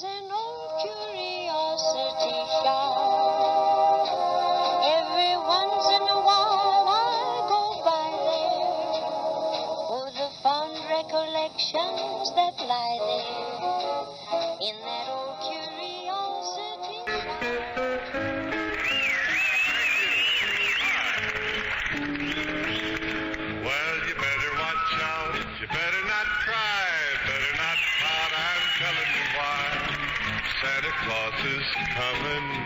There's is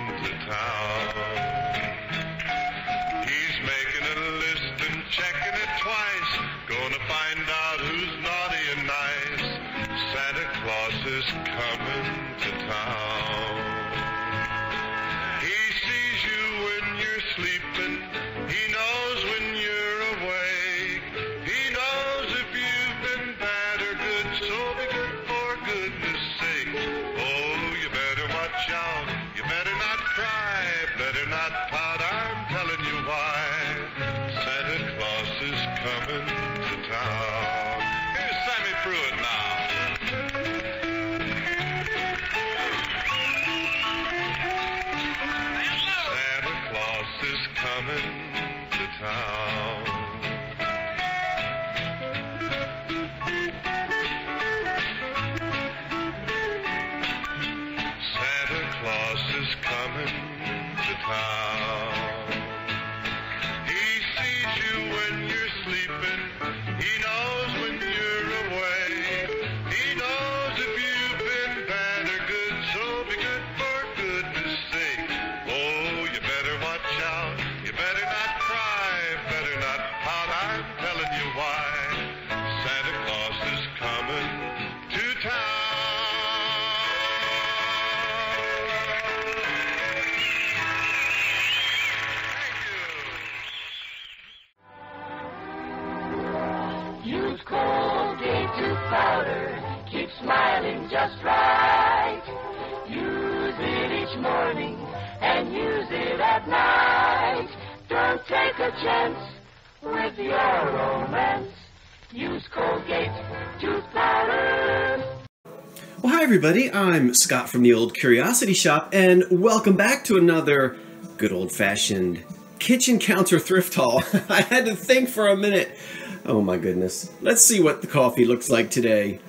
everybody. I'm Scott from the Old Curiosity Shop, and welcome back to another good old-fashioned kitchen counter thrift haul. I had to think for a minute. Oh my goodness. Let's see what the coffee looks like today.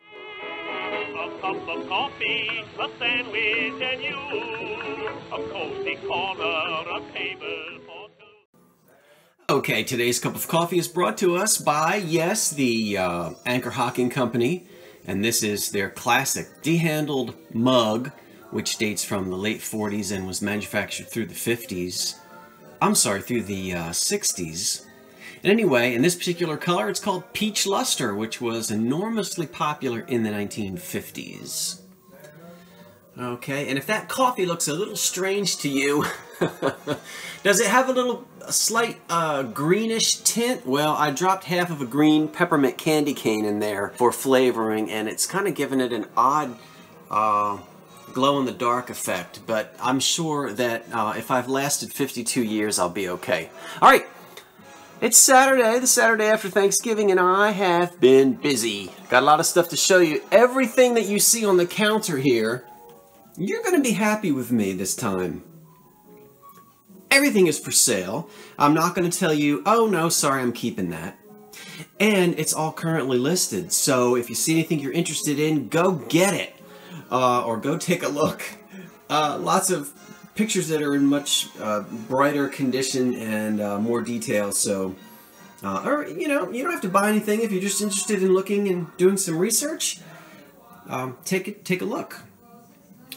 A cup of coffee, a sandwich, and you. A cozy corner, a table for two. Okay, today's cup of coffee is brought to us by, yes, the uh, Anchor Hocking Company, and this is their classic dehandled mug, which dates from the late 40s and was manufactured through the 50s. I'm sorry, through the uh, 60s. And anyway, in this particular color, it's called Peach Luster, which was enormously popular in the 1950s. Okay, and if that coffee looks a little strange to you, does it have a little a slight uh, greenish tint? Well, I dropped half of a green peppermint candy cane in there for flavoring, and it's kind of giving it an odd uh, glow-in-the-dark effect, but I'm sure that uh, if I've lasted 52 years, I'll be okay. All right, it's Saturday, the Saturday after Thanksgiving, and I have been busy. Got a lot of stuff to show you. Everything that you see on the counter here you're going to be happy with me this time. Everything is for sale. I'm not going to tell you, oh no, sorry, I'm keeping that. And it's all currently listed, so if you see anything you're interested in, go get it. Uh, or go take a look. Uh, lots of pictures that are in much uh, brighter condition and uh, more detail, so... Uh, or, you know, you don't have to buy anything if you're just interested in looking and doing some research. Um, take, it, take a look.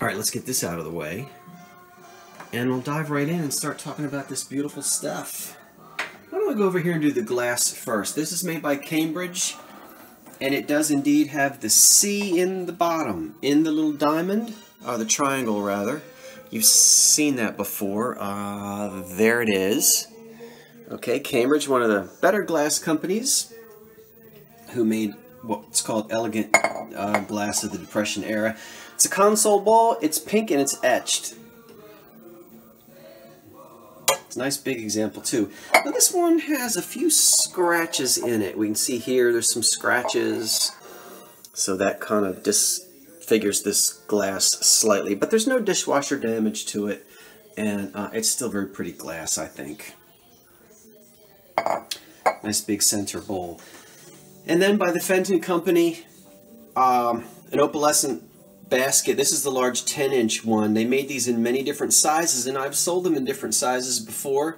All right, let's get this out of the way. And we'll dive right in and start talking about this beautiful stuff. Why don't I go over here and do the glass first? This is made by Cambridge, and it does indeed have the C in the bottom, in the little diamond, or the triangle rather. You've seen that before. Uh, there it is. Okay, Cambridge, one of the better glass companies who made what's called elegant uh, glass of the Depression era. It's a console ball, it's pink and it's etched. It's a nice big example too. Now this one has a few scratches in it. We can see here there's some scratches. So that kind of disfigures this glass slightly, but there's no dishwasher damage to it, and uh, it's still very pretty glass, I think. Nice big center bowl. And then by the Fenton Company, um, an opalescent basket. This is the large 10 inch one. They made these in many different sizes, and I've sold them in different sizes before.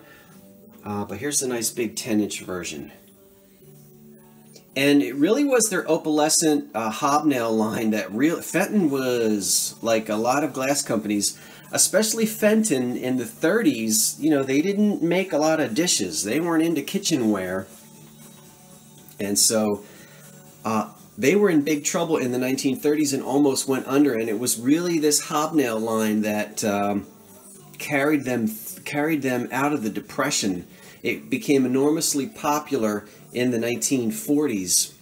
Uh, but here's the nice big 10 inch version. And it really was their opalescent uh, hobnail line that real Fenton was like a lot of glass companies, especially Fenton in the 30s. You know, they didn't make a lot of dishes. They weren't into kitchenware, and so uh, they were in big trouble in the 1930s and almost went under. And it was really this hobnail line that um, carried them carried them out of the depression. It became enormously popular in the 1940s.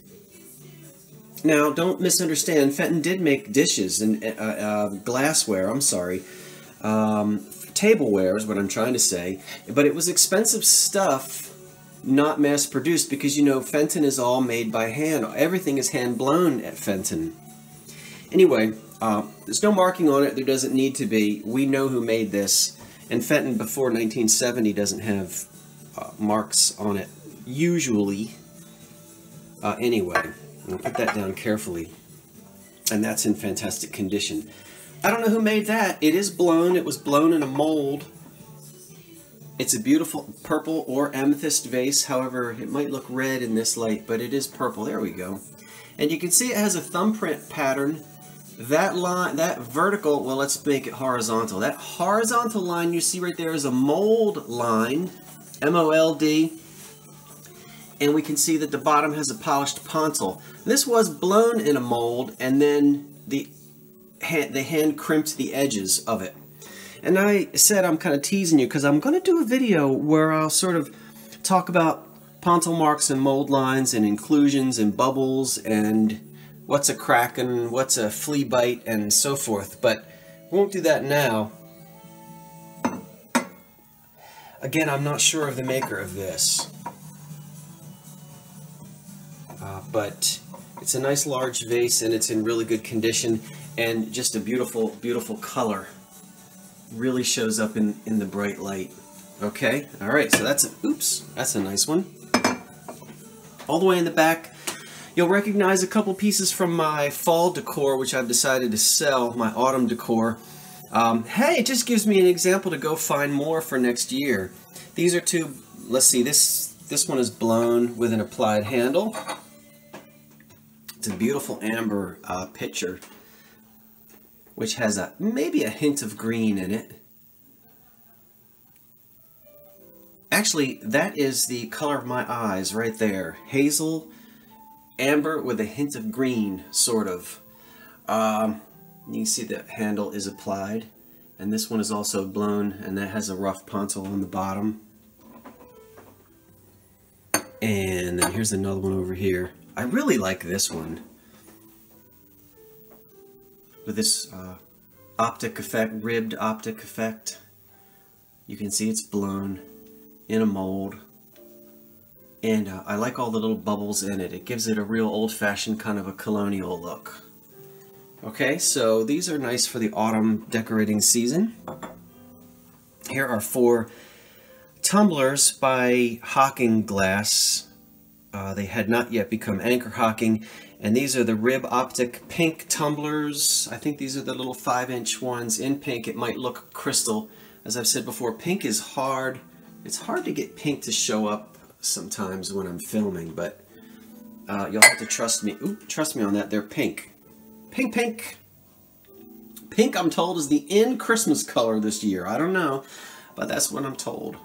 Now, don't misunderstand. Fenton did make dishes and uh, uh, glassware. I'm sorry, um, tableware is what I'm trying to say. But it was expensive stuff, not mass produced, because you know Fenton is all made by hand. Everything is hand blown at Fenton. Anyway, uh, there's no marking on it. There doesn't need to be. We know who made this, and Fenton before 1970 doesn't have uh, marks on it usually. Uh, anyway, I'll put that down carefully. And that's in fantastic condition. I don't know who made that. It is blown. It was blown in a mold. It's a beautiful purple or amethyst vase. However, it might look red in this light, but it is purple. There we go. And you can see it has a thumbprint pattern. That line, that vertical, well, let's make it horizontal. That horizontal line you see right there is a mold line, M-O-L-D and we can see that the bottom has a polished pontil. This was blown in a mold and then the hand, the hand crimped the edges of it. And I said I'm kind of teasing you because I'm going to do a video where I'll sort of talk about pontil marks and mold lines and inclusions and bubbles and what's a crack and what's a flea bite and so forth. But won't do that now. Again, I'm not sure of the maker of this. Uh, but it's a nice large vase and it's in really good condition and just a beautiful, beautiful color. Really shows up in, in the bright light. Okay, all right, so that's, a, oops, that's a nice one. All the way in the back, you'll recognize a couple pieces from my fall decor, which I've decided to sell, my autumn decor. Um, hey, it just gives me an example to go find more for next year. These are two, let's see, this, this one is blown with an applied handle. It's a beautiful amber uh, pitcher, which has a maybe a hint of green in it. Actually, that is the color of my eyes right there. Hazel, amber with a hint of green, sort of. Um, you can see the handle is applied. And this one is also blown, and that has a rough pontil on the bottom. And then here's another one over here. I really like this one. With this uh, optic effect, ribbed optic effect. You can see it's blown in a mold. And uh, I like all the little bubbles in it. It gives it a real old-fashioned kind of a colonial look. Okay, so these are nice for the autumn decorating season. Here are four tumblers by Hocking Glass. Uh, they had not yet become Anchor Hocking. And these are the Rib Optic pink tumblers. I think these are the little 5-inch ones in pink. It might look crystal. As I've said before, pink is hard. It's hard to get pink to show up sometimes when I'm filming, but uh, you'll have to trust me. Oop, trust me on that. They're pink. Pink, pink. Pink, I'm told, is the in Christmas color this year. I don't know, but that's what I'm told.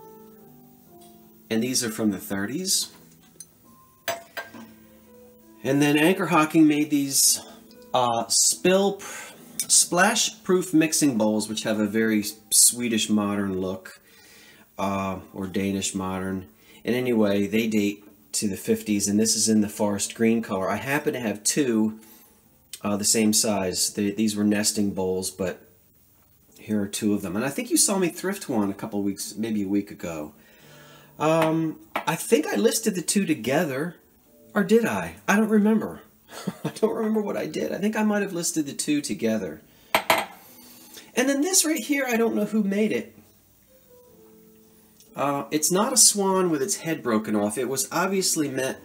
And these are from the 30s. And then Anchor Hocking made these uh, spill splash proof mixing bowls, which have a very Swedish modern look, uh, or Danish modern. And anyway, they date to the 50s, and this is in the forest green color. I happen to have two uh, the same size. They, these were nesting bowls, but here are two of them. And I think you saw me thrift one a couple weeks, maybe a week ago. Um, I think I listed the two together. Or did I? I don't remember. I don't remember what I did. I think I might have listed the two together. And then this right here, I don't know who made it. Uh, it's not a swan with its head broken off. It was obviously meant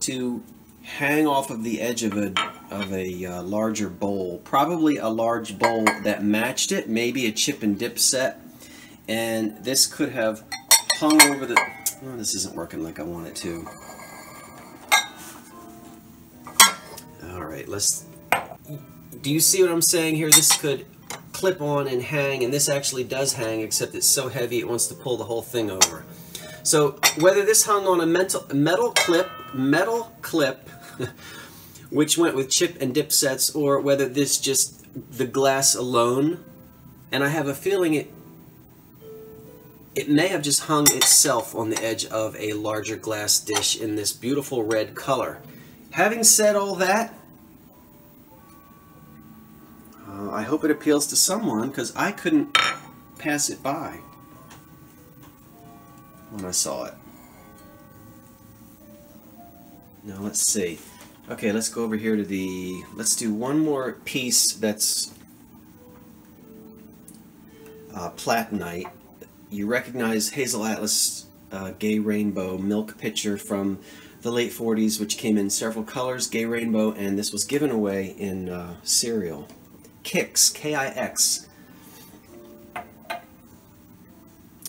to hang off of the edge of a of a uh, larger bowl, probably a large bowl that matched it, maybe a chip and dip set, and this could have hung over the. Oh, this isn't working like I want it to. Right, let's. Do you see what I'm saying here? This could clip on and hang, and this actually does hang, except it's so heavy it wants to pull the whole thing over. So whether this hung on a metal, metal clip, metal clip, which went with chip and dip sets, or whether this just the glass alone, and I have a feeling it it may have just hung itself on the edge of a larger glass dish in this beautiful red color. Having said all that, uh, I hope it appeals to someone because I couldn't pass it by when I saw it. Now let's see. Okay, let's go over here to the, let's do one more piece that's uh, Platonite. You recognize Hazel Atlas uh, Gay Rainbow milk pitcher from the late 40s, which came in several colors, Gay Rainbow, and this was given away in uh, cereal. Kix, K-I-X.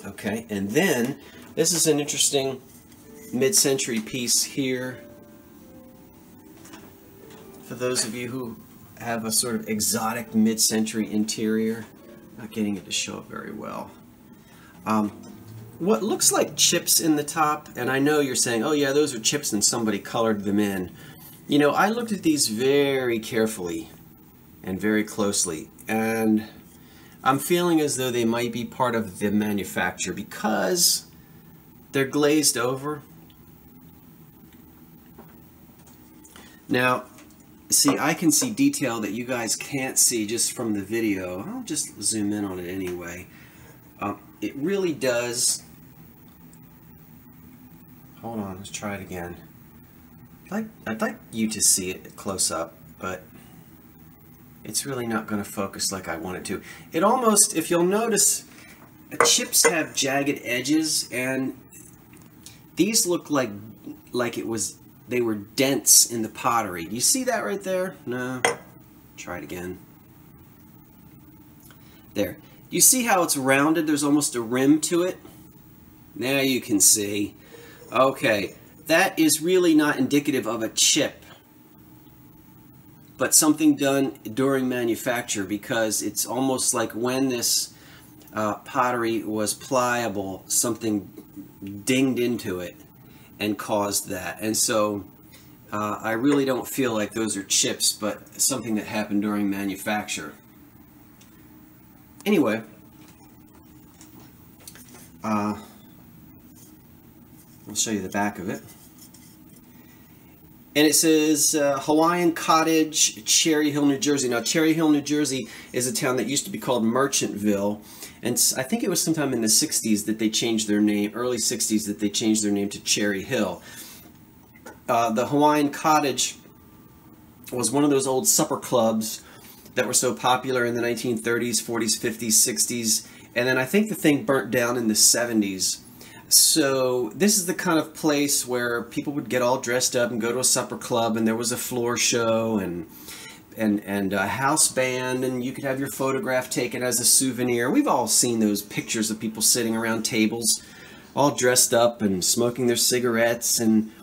Okay, and then this is an interesting mid-century piece here. For those of you who have a sort of exotic mid-century interior, not getting it to show up very well. Um, what looks like chips in the top, and I know you're saying, oh yeah, those are chips and somebody colored them in. You know, I looked at these very carefully and very closely, and I'm feeling as though they might be part of the manufacture because they're glazed over. Now, see, I can see detail that you guys can't see just from the video. I'll just zoom in on it anyway. Uh, it really does. Hold on, let's try it again. I'd like, I'd like you to see it close up, but it's really not going to focus like I want it to. It almost, if you'll notice, chips have jagged edges, and these look like like it was they were dents in the pottery. Do you see that right there? No. Try it again. There. You see how it's rounded? There's almost a rim to it. Now you can see. Okay. That is really not indicative of a chip, but something done during manufacture because it's almost like when this uh, pottery was pliable, something dinged into it and caused that. And so uh, I really don't feel like those are chips, but something that happened during manufacture. Anyway, uh, I'll show you the back of it. And it says uh, Hawaiian Cottage, Cherry Hill, New Jersey. Now, Cherry Hill, New Jersey is a town that used to be called Merchantville. And I think it was sometime in the 60s that they changed their name, early 60s, that they changed their name to Cherry Hill. Uh, the Hawaiian Cottage was one of those old supper clubs that were so popular in the 1930s, 40s, 50s, 60s. And then I think the thing burnt down in the 70s. So this is the kind of place where people would get all dressed up and go to a supper club and there was a floor show and and and a house band and you could have your photograph taken as a souvenir. We've all seen those pictures of people sitting around tables all dressed up and smoking their cigarettes and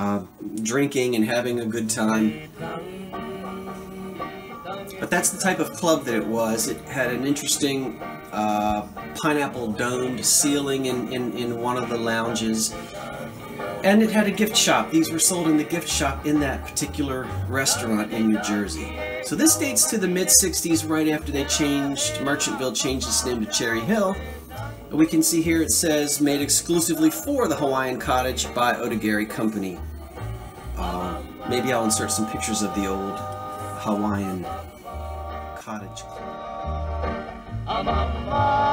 uh, drinking and having a good time. But that's the type of club that it was. It had an interesting uh, pineapple domed ceiling in, in, in one of the lounges. And it had a gift shop. These were sold in the gift shop in that particular restaurant in New Jersey. So this dates to the mid-60s, right after they changed, Merchantville changed its name to Cherry Hill. We can see here it says, made exclusively for the Hawaiian Cottage by Otagiri Company. Uh, maybe I'll insert some pictures of the old Hawaiian Cottage Tony,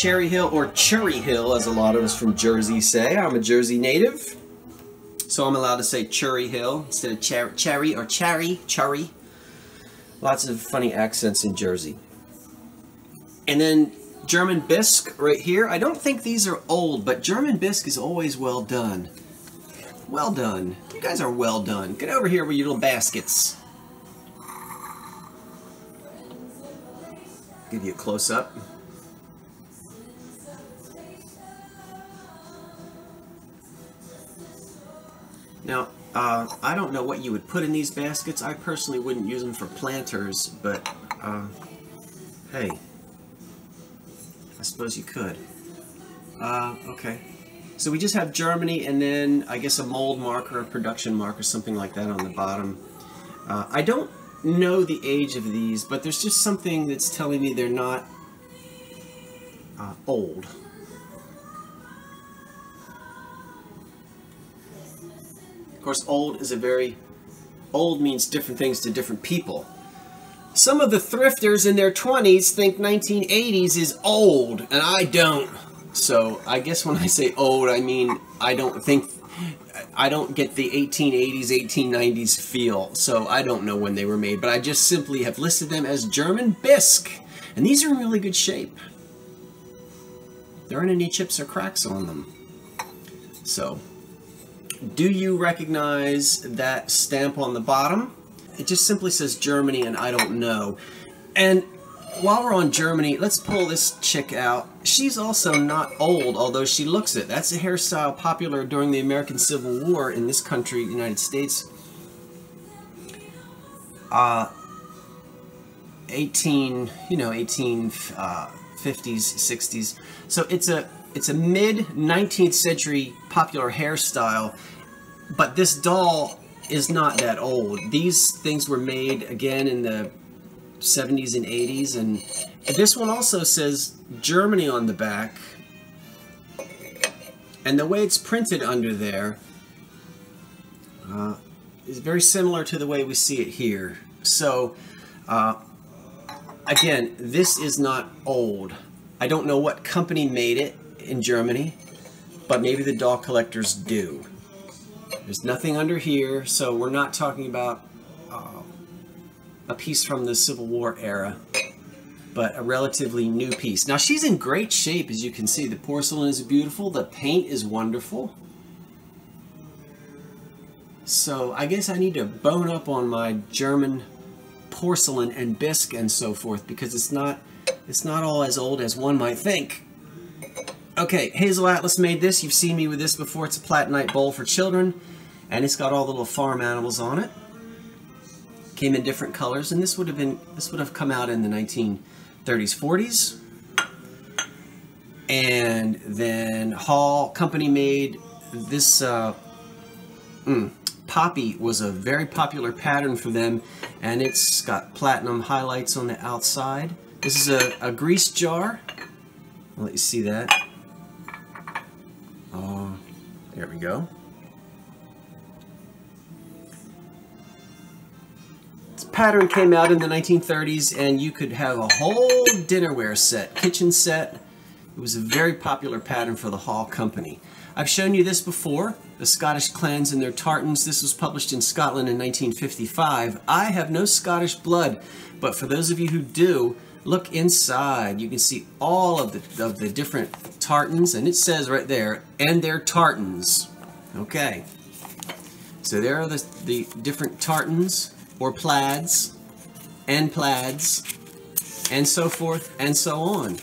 Cherry Hill, or Cherry Hill, as a lot of us from Jersey say. I'm a Jersey native so I'm allowed to say Cherry Hill instead of cher Cherry or Cherry, Cherry. Lots of funny accents in Jersey. And then German bisque right here. I don't think these are old, but German bisque is always well done. Well done. You guys are well done. Get over here with your little baskets. Give you a close Now, uh, I don't know what you would put in these baskets. I personally wouldn't use them for planters, but uh, hey, I suppose you could. Uh, okay. So we just have Germany and then I guess a mold marker, a production marker, something like that on the bottom. Uh, I don't know the age of these, but there's just something that's telling me they're not uh, old. Of course, old is a very, old means different things to different people. Some of the thrifters in their 20s think 1980s is old, and I don't. So I guess when I say old, I mean I don't think, I don't get the 1880s, 1890s feel. So I don't know when they were made, but I just simply have listed them as German bisque. And these are in really good shape. There aren't any chips or cracks on them. So, do you recognize that stamp on the bottom? It just simply says Germany and I don't know. And while we're on Germany, let's pull this chick out. She's also not old, although she looks it. That's a hairstyle popular during the American Civil War in this country, United States. Uh, 18, you know, 1850s, uh, 60s. So it's a it's a mid 19th century popular hairstyle, but this doll is not that old. These things were made again in the 70s and 80s, and this one also says Germany on the back. And the way it's printed under there uh, is very similar to the way we see it here. So, uh, again, this is not old. I don't know what company made it in Germany, but maybe the doll collectors do. There's nothing under here, so we're not talking about uh, a piece from the Civil War era, but a relatively new piece. Now she's in great shape, as you can see. The porcelain is beautiful, the paint is wonderful. So I guess I need to bone up on my German porcelain and bisque and so forth because it's not it's not all as old as one might think. Okay, Hazel Atlas made this. You've seen me with this before. It's a Platonite bowl for children, and it's got all the little farm animals on it. Came in different colors, and this would have been this would have come out in the 1930s, 40s. And then Hall Company made this. Uh, mm, Poppy was a very popular pattern for them, and it's got platinum highlights on the outside. This is a, a grease jar. I'll let you see that. There we go. This pattern came out in the 1930s and you could have a whole dinnerware set, kitchen set. It was a very popular pattern for the Hall Company. I've shown you this before, the Scottish clans and their tartans. This was published in Scotland in 1955. I have no Scottish blood, but for those of you who do, look inside. You can see all of the, of the different tartans, and it says right there, and their tartans. Okay. So there are the, the different tartans, or plaids, and plaids, and so forth, and so on.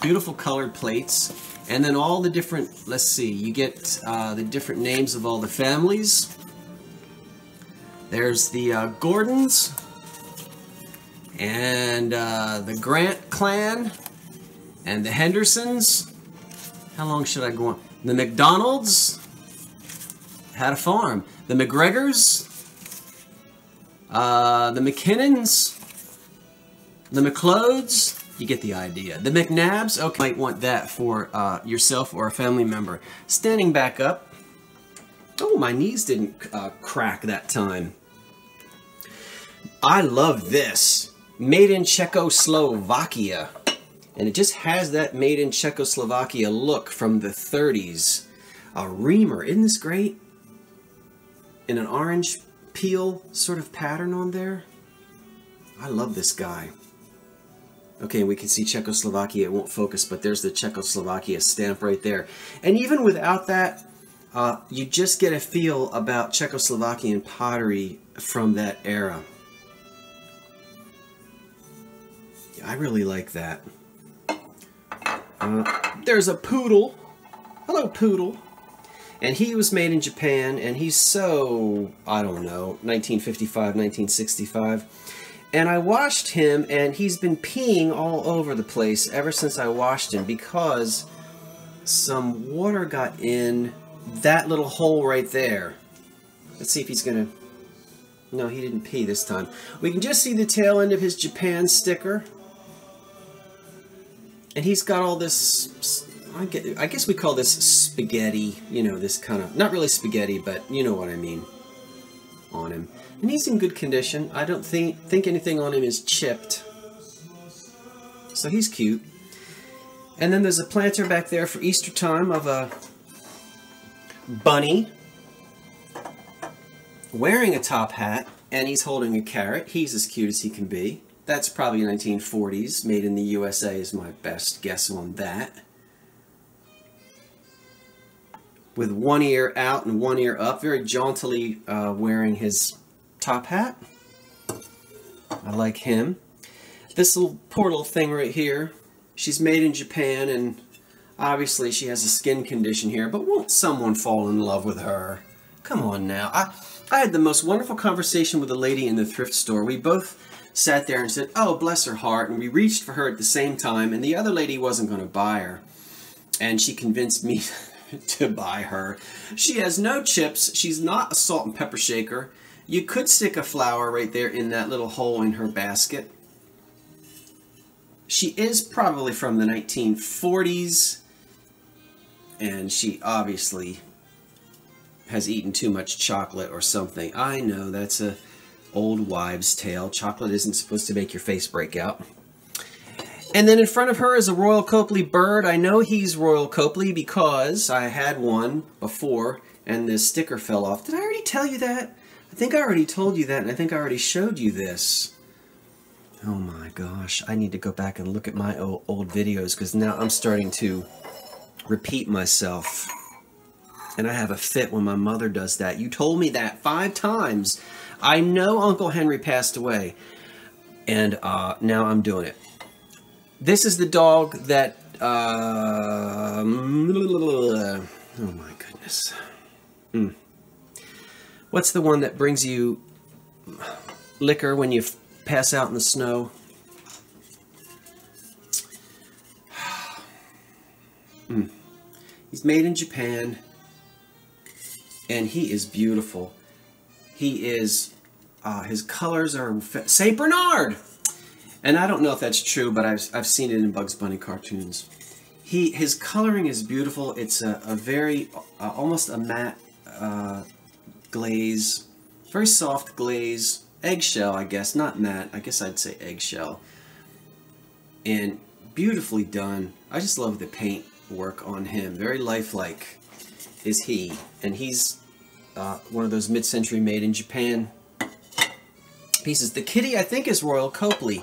Beautiful colored plates. And then all the different, let's see, you get uh, the different names of all the families. There's the uh, Gordons, and uh, the Grant clan, and the Hendersons. How long should I go on? The McDonalds had a farm. The McGregors, uh, the McKinnons, the McLeods, you get the idea. The McNabs, okay, might want that for uh, yourself or a family member. Standing back up. Oh, my knees didn't uh, crack that time. I love this. Made in Czechoslovakia. And it just has that made in Czechoslovakia look from the 30s. A reamer, isn't this great? In an orange peel sort of pattern on there. I love this guy. Okay, we can see Czechoslovakia. It won't focus, but there's the Czechoslovakia stamp right there. And even without that, uh, you just get a feel about Czechoslovakian pottery from that era. I really like that. Uh, there's a poodle. Hello, poodle. And he was made in Japan, and he's so, I don't know, 1955, 1965. And I washed him, and he's been peeing all over the place ever since I washed him because some water got in that little hole right there. Let's see if he's going to... No, he didn't pee this time. We can just see the tail end of his Japan sticker. And he's got all this... I guess we call this spaghetti. You know, this kind of... Not really spaghetti, but you know what I mean. On him. And he's in good condition. I don't think, think anything on him is chipped. So he's cute. And then there's a planter back there for Easter time of a bunny wearing a top hat and he's holding a carrot. He's as cute as he can be. That's probably 1940s. Made in the USA is my best guess on that. With one ear out and one ear up, very jauntily uh, wearing his top hat. I like him. This little poor little thing right here, she's made in Japan and obviously she has a skin condition here, but won't someone fall in love with her? Come on now. I, I had the most wonderful conversation with a lady in the thrift store. We both sat there and said, oh, bless her heart, and we reached for her at the same time, and the other lady wasn't going to buy her. And she convinced me to buy her. She has no chips. She's not a salt and pepper shaker. You could stick a flower right there in that little hole in her basket. She is probably from the 1940s, and she obviously has eaten too much chocolate or something. I know, that's a old wives' tale. Chocolate isn't supposed to make your face break out. And then in front of her is a Royal Copley bird. I know he's Royal Copley because I had one before and the sticker fell off. Did I already tell you that? I think I already told you that, and I think I already showed you this. Oh my gosh, I need to go back and look at my old videos because now I'm starting to repeat myself. And I have a fit when my mother does that. You told me that five times. I know Uncle Henry passed away, and uh, now I'm doing it. This is the dog that... Uh, oh my goodness. Mm. What's the one that brings you liquor when you pass out in the snow? mm. He's made in Japan, and he is beautiful. He is, uh, his colors are St. Bernard! And I don't know if that's true, but I've, I've seen it in Bugs Bunny cartoons. He, his coloring is beautiful. It's a, a very, uh, almost a matte uh, glaze, very soft glaze, eggshell, I guess, not matte, I guess I'd say eggshell, and beautifully done. I just love the paint work on him, very lifelike is he, and he's uh, one of those mid-century made in Japan pieces. The kitty, I think, is Royal Copley,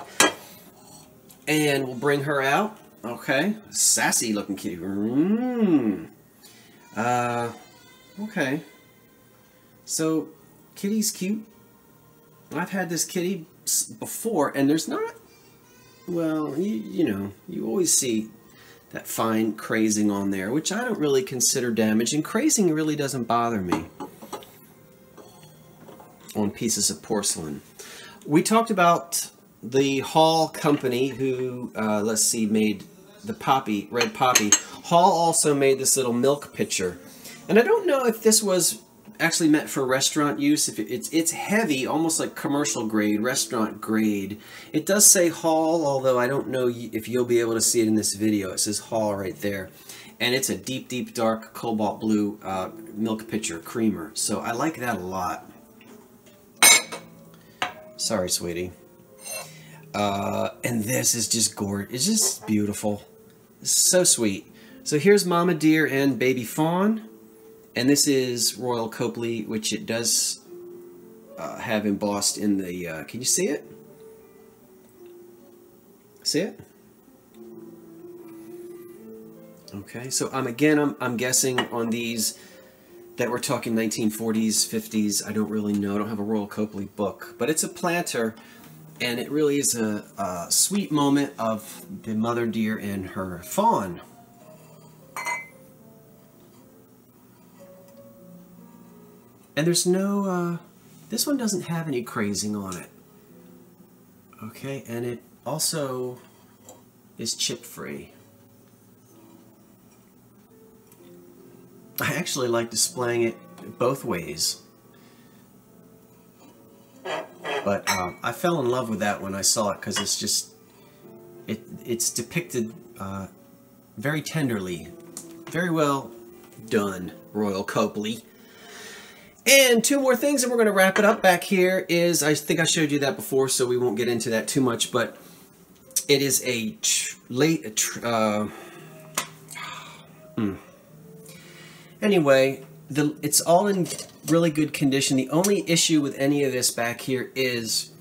and we'll bring her out. Okay, sassy looking kitty. Mmm. Uh, okay. So, kitty's cute. I've had this kitty before, and there's not, well, you, you know, you always see that fine crazing on there, which I don't really consider damage, and crazing really doesn't bother me on pieces of porcelain. We talked about the Hall company who, uh, let's see, made the poppy, red poppy. Hall also made this little milk pitcher. And I don't know if this was actually meant for restaurant use. If it's it's heavy, almost like commercial grade, restaurant grade. It does say Hall, although I don't know if you'll be able to see it in this video. It says Hall right there. And it's a deep, deep, dark cobalt blue uh, milk pitcher creamer. So I like that a lot. Sorry, sweetie. Uh, and this is just gorgeous. It's just beautiful. It's so sweet. So here's Mama Deer and Baby Fawn. And this is Royal Copley, which it does uh, have embossed in the... Uh, can you see it? See it? Okay, so I'm again, I'm, I'm guessing on these that we're talking 1940s, 50s. I don't really know. I don't have a Royal Copley book, but it's a planter, and it really is a, a sweet moment of the mother deer and her fawn. And there's no, uh, this one doesn't have any crazing on it. Okay, and it also is chip free. I actually like displaying it both ways. But um, I fell in love with that when I saw it because it's just, it it's depicted uh, very tenderly. Very well done, Royal Copley. And two more things and we're going to wrap it up back here is, I think I showed you that before so we won't get into that too much, but it is a late, uh, mm, Anyway, the, it's all in really good condition. The only issue with any of this back here is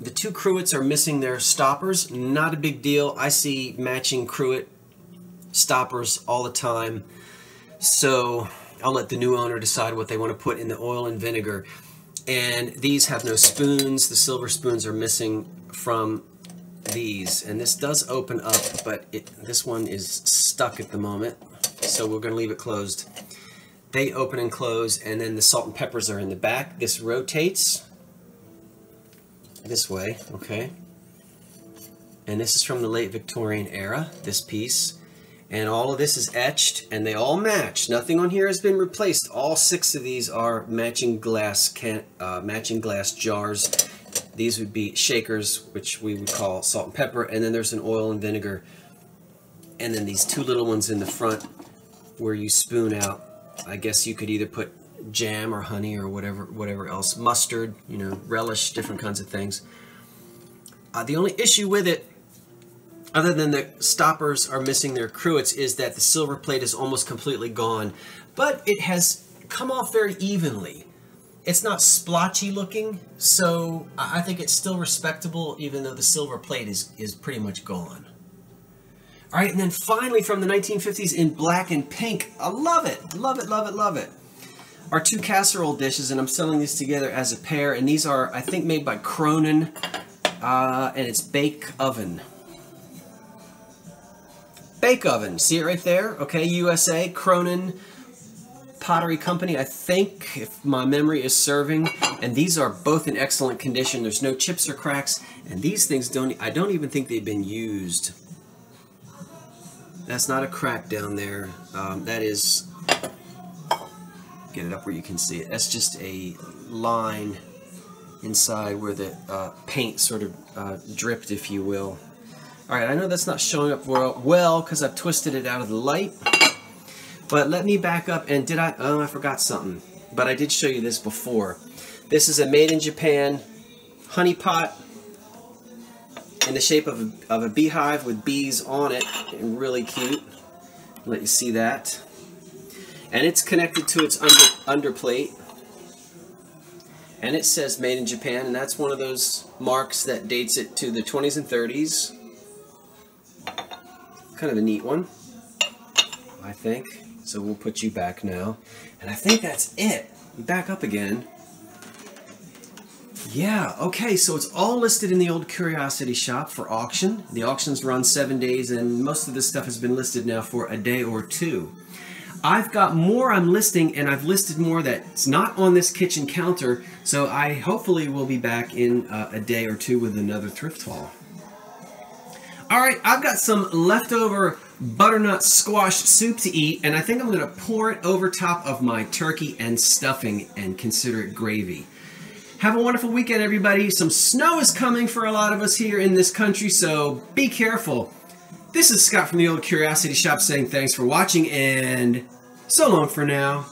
the two cruets are missing their stoppers. Not a big deal. I see matching cruet stoppers all the time. So I'll let the new owner decide what they want to put in the oil and vinegar. And these have no spoons. The silver spoons are missing from these. And this does open up, but it, this one is stuck at the moment so we're going to leave it closed. They open and close, and then the salt and peppers are in the back. This rotates this way, okay? And this is from the late Victorian era, this piece. And all of this is etched, and they all match. Nothing on here has been replaced. All six of these are matching glass can, uh, matching glass jars. These would be shakers, which we would call salt and pepper, and then there's an oil and vinegar. And then these two little ones in the front where you spoon out. I guess you could either put jam or honey or whatever whatever else, mustard, you know, relish, different kinds of things. Uh, the only issue with it, other than the stoppers are missing their cruets, is that the silver plate is almost completely gone. But it has come off very evenly. It's not splotchy looking, so I think it's still respectable even though the silver plate is, is pretty much gone. All right, and then finally from the 1950s in black and pink. I love it, love it, love it, love it. Our two casserole dishes, and I'm selling these together as a pair, and these are, I think, made by Cronin, uh, and it's Bake Oven. Bake Oven, see it right there? Okay, USA, Cronin Pottery Company, I think, if my memory is serving. And these are both in excellent condition. There's no chips or cracks, and these things don't, I don't even think they've been used. That's not a crack down there. Um, that is, get it up where you can see it. That's just a line inside where the uh, paint sort of uh, dripped, if you will. All right, I know that's not showing up well because I've twisted it out of the light. But let me back up and did I, oh, I forgot something. But I did show you this before. This is a made in Japan honey pot in the shape of a, of a beehive with bees on it. And really cute. Let you see that. And it's connected to its under, underplate. And it says made in Japan, and that's one of those marks that dates it to the 20s and 30s. Kind of a neat one, I think. So we'll put you back now. And I think that's it. Back up again. Yeah, okay, so it's all listed in the old Curiosity Shop for auction. The auctions run seven days, and most of this stuff has been listed now for a day or two. I've got more I'm listing, and I've listed more that's not on this kitchen counter, so I hopefully will be back in uh, a day or two with another thrift haul. Alright, I've got some leftover butternut squash soup to eat, and I think I'm going to pour it over top of my turkey and stuffing and consider it gravy. Have a wonderful weekend, everybody. Some snow is coming for a lot of us here in this country, so be careful. This is Scott from the Old Curiosity Shop saying thanks for watching, and so long for now.